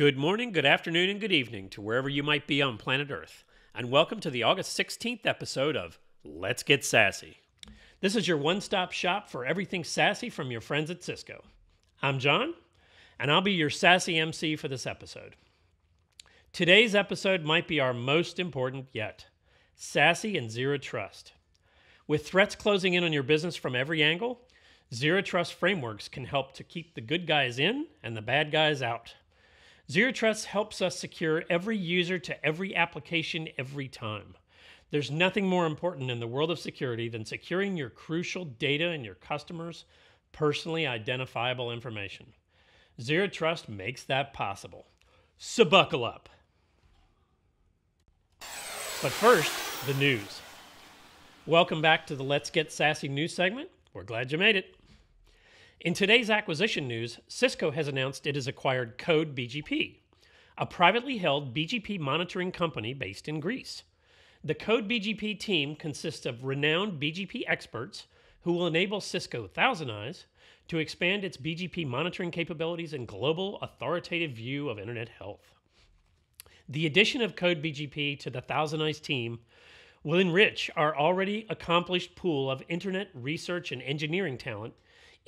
Good morning, good afternoon, and good evening to wherever you might be on planet Earth, and welcome to the August 16th episode of Let's Get Sassy. This is your one stop shop for everything SASE from your friends at Cisco. I'm John, and I'll be your sassy MC for this episode. Today's episode might be our most important yet SASE and zero trust. With threats closing in on your business from every angle, zero trust frameworks can help to keep the good guys in and the bad guys out. Zero Trust helps us secure every user to every application every time. There's nothing more important in the world of security than securing your crucial data and your customers' personally identifiable information. Zero Trust makes that possible. So buckle up. But first, the news. Welcome back to the Let's Get Sassy news segment. We're glad you made it. In today's acquisition news, Cisco has announced it has acquired Code BGP, a privately held BGP monitoring company based in Greece. The Code BGP team consists of renowned BGP experts who will enable Cisco ThousandEyes to expand its BGP monitoring capabilities and global authoritative view of internet health. The addition of Code BGP to the ThousandEyes team will enrich our already accomplished pool of internet research and engineering talent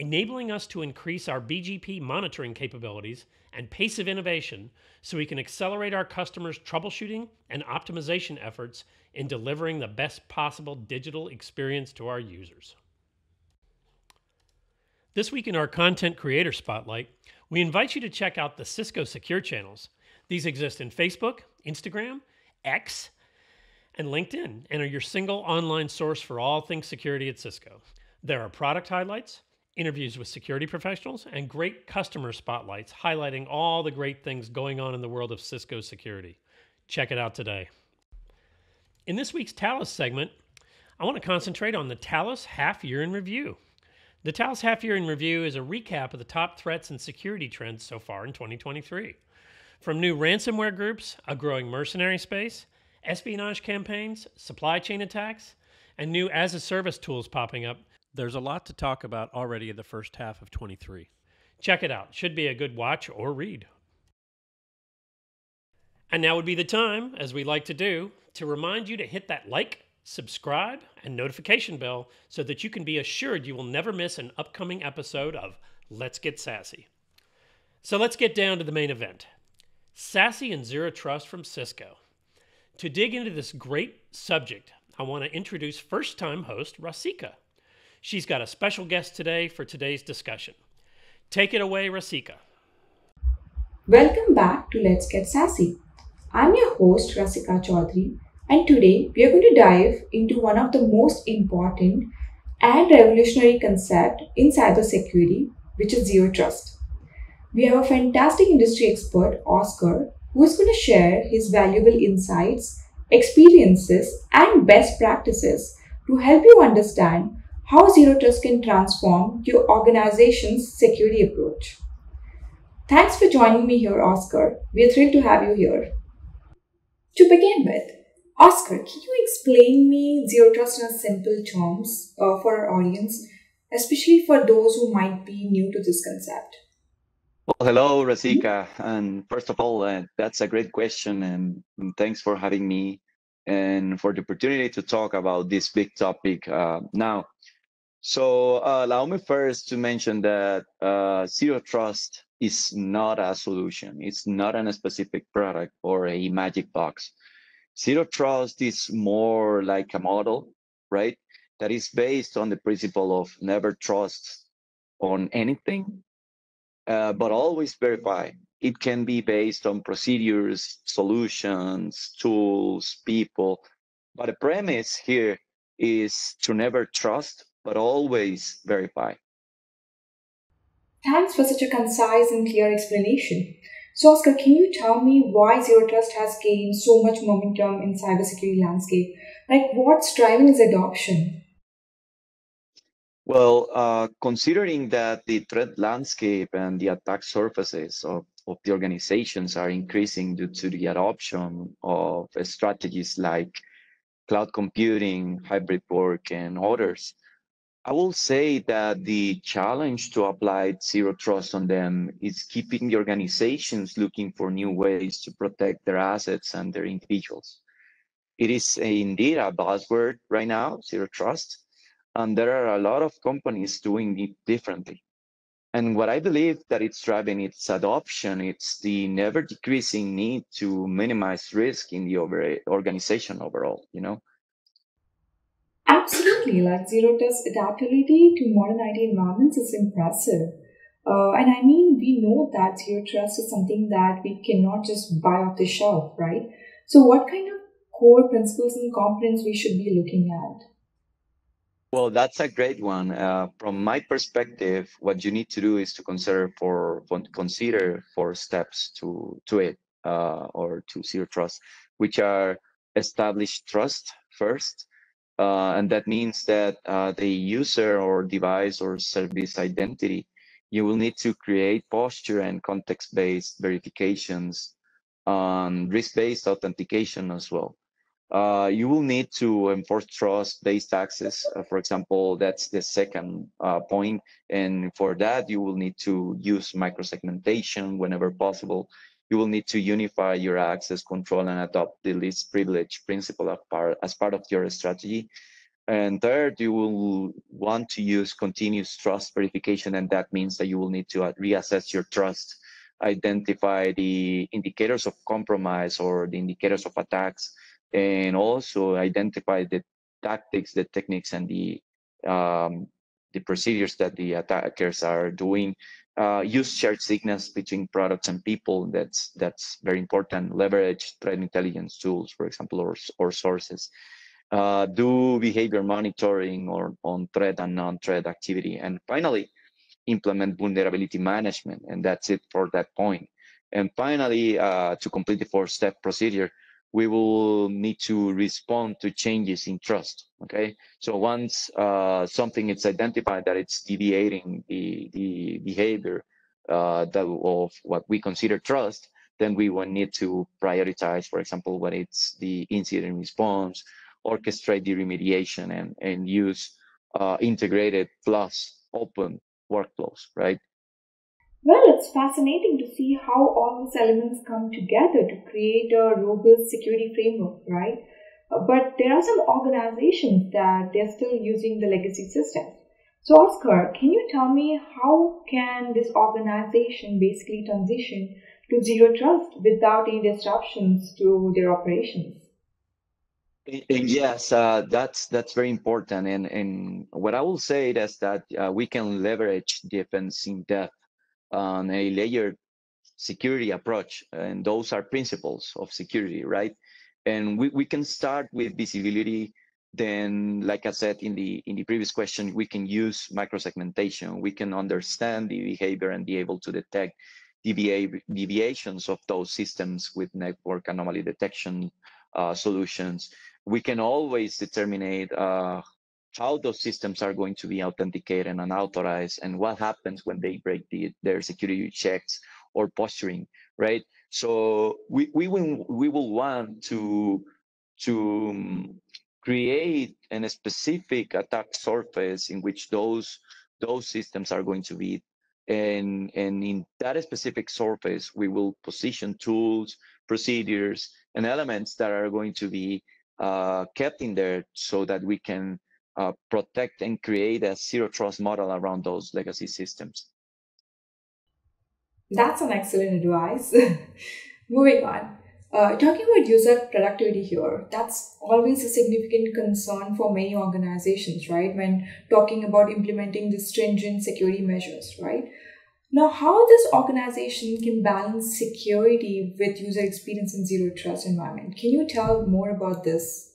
enabling us to increase our BGP monitoring capabilities and pace of innovation so we can accelerate our customers' troubleshooting and optimization efforts in delivering the best possible digital experience to our users. This week in our Content Creator Spotlight, we invite you to check out the Cisco Secure channels. These exist in Facebook, Instagram, X, and LinkedIn, and are your single online source for all things security at Cisco. There are product highlights, interviews with security professionals, and great customer spotlights highlighting all the great things going on in the world of Cisco security. Check it out today. In this week's Talos segment, I want to concentrate on the Talos Half Year in Review. The Talos Half Year in Review is a recap of the top threats and security trends so far in 2023. From new ransomware groups, a growing mercenary space, espionage campaigns, supply chain attacks, and new as a service tools popping up, there's a lot to talk about already in the first half of 23. Check it out. Should be a good watch or read. And now would be the time, as we like to do, to remind you to hit that like, subscribe, and notification bell so that you can be assured you will never miss an upcoming episode of Let's Get Sassy. So let's get down to the main event SASE and Zero Trust from Cisco. To dig into this great subject, I want to introduce first time host Rasika. She's got a special guest today for today's discussion. Take it away, Rasika. Welcome back to Let's Get Sassy. I'm your host, Rasika Chaudhary, and today we are going to dive into one of the most important and revolutionary concept in cybersecurity, which is zero trust. We have a fantastic industry expert, Oscar, who is going to share his valuable insights, experiences, and best practices to help you understand how Zero Trust can transform your organization's security approach. Thanks for joining me here, Oscar. We are thrilled to have you here. To begin with, Oscar, can you explain me Zero Trust in simple terms uh, for our audience, especially for those who might be new to this concept? Well, hello, Rasika. And first of all, uh, that's a great question, and thanks for having me and for the opportunity to talk about this big topic. Uh, now, so uh, allow me first to mention that uh, Zero Trust is not a solution. It's not a specific product or a magic box. Zero Trust is more like a model, right? That is based on the principle of never trust on anything, uh, but always verify. It can be based on procedures, solutions, tools, people. But the premise here is to never trust but always verify. Thanks for such a concise and clear explanation. So, Oscar, can you tell me why Zero Trust has gained so much momentum in cybersecurity landscape? Like, what's driving its adoption? Well, uh, considering that the threat landscape and the attack surfaces of, of the organizations are increasing due to the adoption of strategies like cloud computing, hybrid work, and others, I will say that the challenge to apply zero trust on them is keeping the organizations looking for new ways to protect their assets and their individuals. It is indeed a buzzword right now, zero trust, and there are a lot of companies doing it differently. And what I believe that it's driving its adoption, it's the never decreasing need to minimize risk in the over organization overall, you know? Absolutely, like zero trust adaptability to modern IT environments is impressive. Uh, and I mean, we know that zero trust is something that we cannot just buy off the shelf, right? So, what kind of core principles and components we should be looking at? Well, that's a great one. Uh, from my perspective, what you need to do is to consider for, for consider four steps to to it uh, or to zero trust, which are establish trust first, uh, and that means that uh, the user or device or service identity, you will need to create posture and context-based verifications on risk-based authentication as well. Uh, you will need to enforce trust-based access. Uh, for example, that's the second uh, point. And for that, you will need to use microsegmentation whenever possible. You will need to unify your access control and adopt the least privilege principle as part, as part of your strategy. And third, you will want to use continuous trust verification, and that means that you will need to uh, reassess your trust, identify the indicators of compromise or the indicators of attacks, and also identify the tactics, the techniques, and the um, the procedures that the attackers are doing. Uh, use shared signals between products and people. That's that's very important. Leverage threat intelligence tools, for example, or or sources. Uh, do behavior monitoring or on threat and non-threat activity, and finally, implement vulnerability management. And that's it for that point. And finally, uh, to complete the four-step procedure, we will need to respond to changes in trust. Okay, so once uh, something is identified that it's deviating the the behavior uh, that of what we consider trust, then we will need to prioritize. For example, when it's the incident response, orchestrate the remediation, and and use uh, integrated plus open workflows. Right. Well, it's fascinating to see how all these elements come together to create a robust security framework, right? Uh, but there are some organizations that they're still using the legacy systems. So, Oscar, can you tell me how can this organization basically transition to zero trust without any disruptions to their operations? Yes, uh, that's that's very important. And and what I will say is that uh, we can leverage defense in depth on a layered security approach. And those are principles of security, right? And we, we can start with visibility. Then, like I said in the in the previous question, we can use microsegmentation. We can understand the behavior and be able to detect deviations of those systems with network anomaly detection uh, solutions. We can always determine uh, how those systems are going to be authenticated and authorized and what happens when they break the, their security checks or posturing, right? So we, we, will, we will want to, to um, create a specific attack surface in which those, those systems are going to be. And, and in that specific surface, we will position tools, procedures, and elements that are going to be uh, kept in there so that we can uh, protect and create a zero trust model around those legacy systems. That's an excellent advice. Moving on. Uh, talking about user productivity here, that's always a significant concern for many organizations, right? When talking about implementing the stringent security measures, right? Now, how this organization can balance security with user experience in zero trust environment? Can you tell more about this?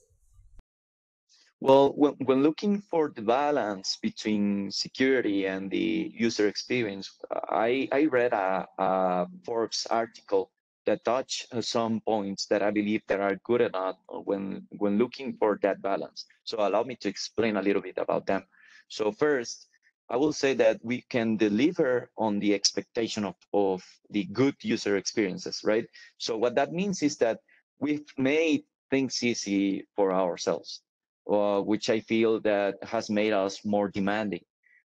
Well, when, when looking for the balance between security and the user experience, I, I read a, a Forbes article that touch some points that I believe that are good enough when when looking for that balance. So allow me to explain a little bit about them. So first, I will say that we can deliver on the expectation of, of the good user experiences, right? So what that means is that we've made things easy for ourselves uh, which I feel that has made us more demanding.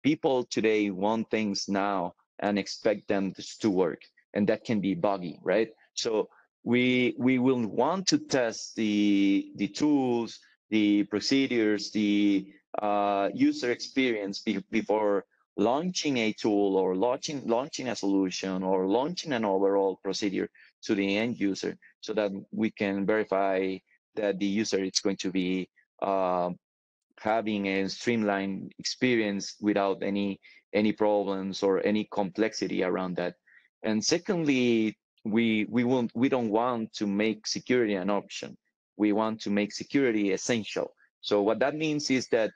People today want things now and expect them to work, and that can be buggy, right? So we we will want to test the the tools, the procedures, the uh, user experience be, before launching a tool or launching launching a solution or launching an overall procedure to the end user so that we can verify that the user is going to be uh, having a streamlined experience without any any problems or any complexity around that. And secondly we we won't we don't want to make security an option. We want to make security essential. So what that means is that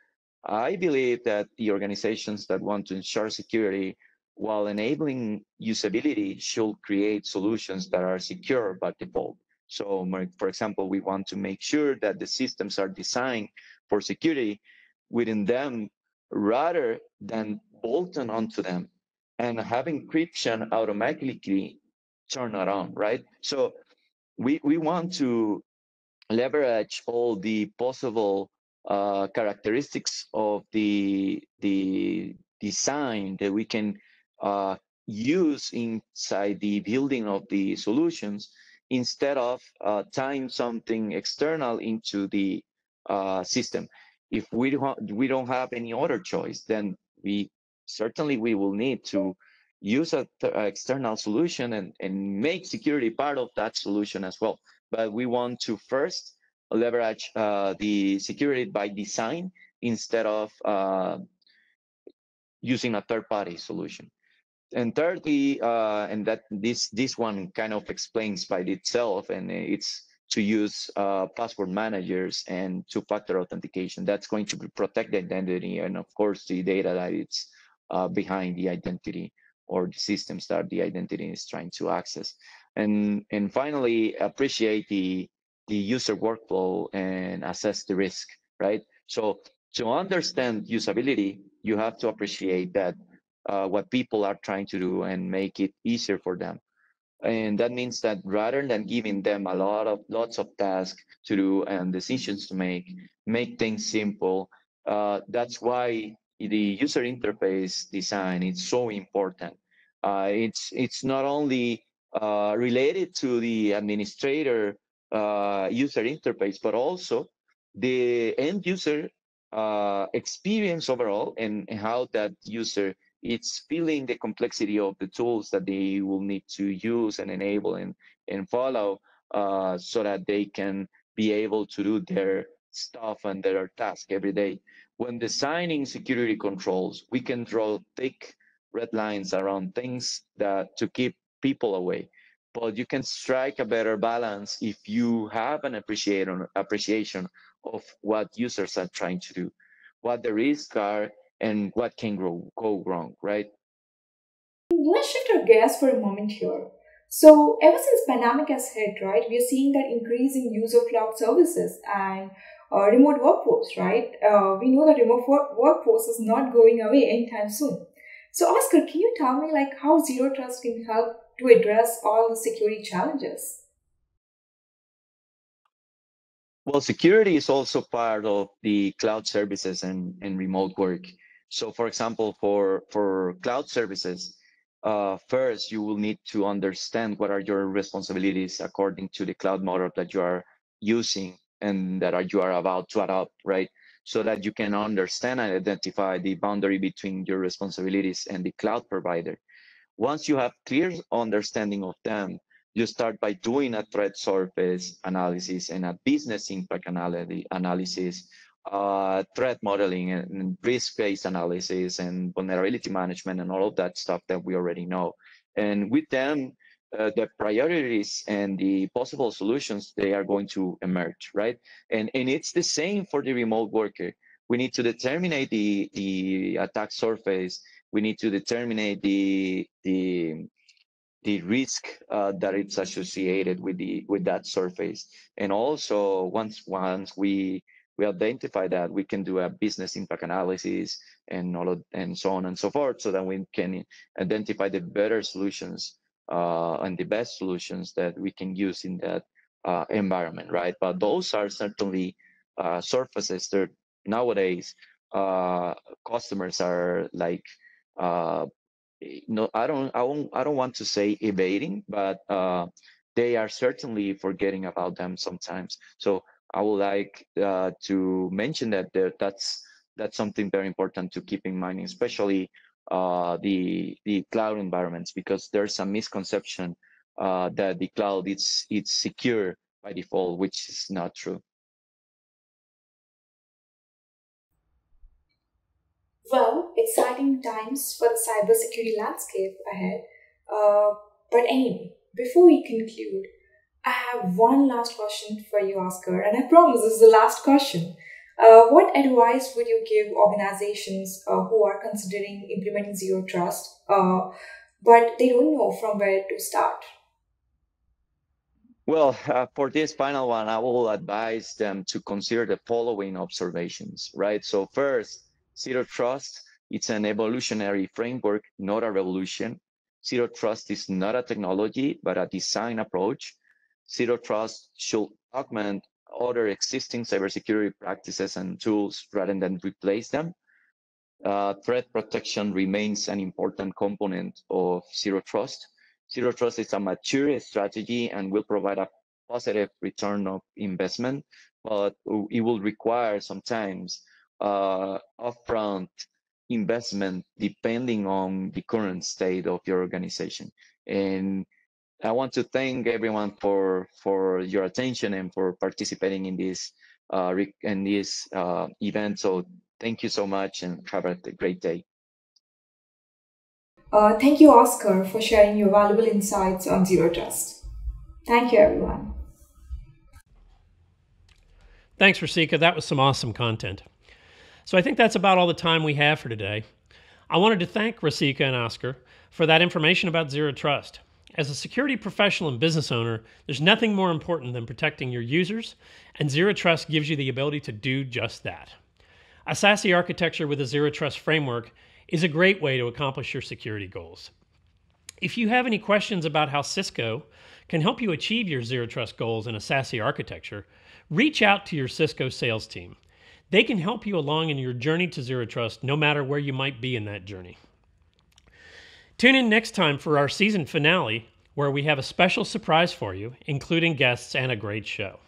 I believe that the organizations that want to ensure security while enabling usability should create solutions that are secure by default. So, for example, we want to make sure that the systems are designed for security within them rather than bolting onto them and have encryption automatically turn it on, right? So we, we want to leverage all the possible uh, characteristics of the the design that we can uh, use inside the building of the solutions instead of uh, tying something external into the uh, system. If we don't, we don't have any other choice, then we certainly we will need to use an external solution and, and make security part of that solution as well. But we want to first leverage uh, the security by design instead of uh, using a third-party solution. And thirdly, uh, and that this this one kind of explains by itself, and it's to use uh, password managers and two-factor authentication. That's going to protect the identity and, of course, the data that it's uh, behind the identity or the systems that the identity is trying to access. And and finally, appreciate the the user workflow and assess the risk, right? So to understand usability, you have to appreciate that uh, what people are trying to do and make it easier for them. And that means that rather than giving them a lot of lots of tasks to do and decisions to make, make things simple. Uh, that's why the user interface design is so important. Uh, it's it's not only uh, related to the administrator uh, user interface, but also the end user uh, experience overall and how that user is feeling the complexity of the tools that they will need to use and enable and, and follow uh, so that they can be able to do their stuff and their task every day. When designing security controls, we can draw thick red lines around things that to keep people away but you can strike a better balance if you have an appreciation appreciation of what users are trying to do, what the risks are, and what can go, go wrong, right? Let's shift our gears for a moment here. So, ever since pandemic has hit, right, we are seeing that increase in use of cloud services and uh, remote workforce, right? Uh, we know that remote workforce is not going away anytime soon. So, Oscar, can you tell me like how zero trust can help to address all the security challenges? Well, security is also part of the cloud services and, and remote work. So, for example, for, for cloud services, uh, first you will need to understand what are your responsibilities according to the cloud model that you are using and that are, you are about to adopt, right? So that you can understand and identify the boundary between your responsibilities and the cloud provider. Once you have clear understanding of them, you start by doing a threat surface analysis and a business impact analysis, uh, threat modeling and risk-based analysis and vulnerability management and all of that stuff that we already know. And with them, uh, the priorities and the possible solutions, they are going to emerge, right? And, and it's the same for the remote worker. We need to determine the, the attack surface we need to determine the the the risk uh, that it's associated with the with that surface and also once once we we identify that we can do a business impact analysis and all of, and so on and so forth so that we can identify the better solutions uh, and the best solutions that we can use in that uh, environment right? But those are certainly uh, surfaces that nowadays uh, customers are like uh, no i don't i don't i don't want to say evading but uh, they are certainly forgetting about them sometimes. So i would like uh, to mention that there, that's that's something very important to keep in mind especially uh, the the cloud environments because there's a misconception uh, that the cloud is it's secure by default which is not true Well, exciting times for the cybersecurity landscape ahead. Uh, but anyway, before we conclude, I have one last question for you, Oscar, and I promise this is the last question. Uh, what advice would you give organizations uh, who are considering implementing zero trust, uh, but they don't know from where to start? Well, uh, for this final one, I will advise them to consider the following observations, right? So first, Zero Trust, it's an evolutionary framework, not a revolution. Zero Trust is not a technology, but a design approach. Zero Trust should augment other existing cybersecurity practices and tools rather than replace them. Uh, threat protection remains an important component of Zero Trust. Zero Trust is a mature strategy and will provide a positive return of investment, but it will require sometimes uh, upfront investment depending on the current state of your organization. And I want to thank everyone for for your attention and for participating in this uh, in this uh, event. So thank you so much and have a great day. Uh, thank you, Oscar, for sharing your valuable insights on Zero Trust. Thank you, everyone. Thanks, Rasika. That was some awesome content. So I think that's about all the time we have for today. I wanted to thank Rasika and Oscar for that information about Zero Trust. As a security professional and business owner, there's nothing more important than protecting your users, and Zero Trust gives you the ability to do just that. A SASE architecture with a Zero Trust framework is a great way to accomplish your security goals. If you have any questions about how Cisco can help you achieve your Zero Trust goals in a SASE architecture, reach out to your Cisco sales team. They can help you along in your journey to Zero Trust, no matter where you might be in that journey. Tune in next time for our season finale, where we have a special surprise for you, including guests and a great show.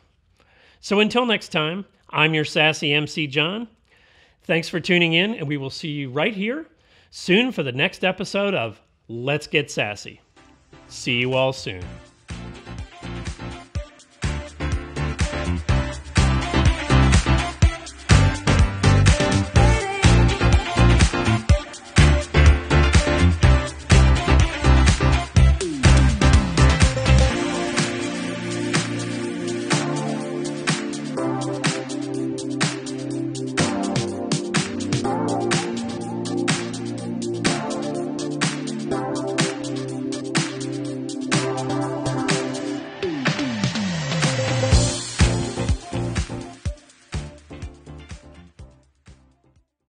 So until next time, I'm your sassy MC John. Thanks for tuning in, and we will see you right here soon for the next episode of Let's Get Sassy. See you all soon.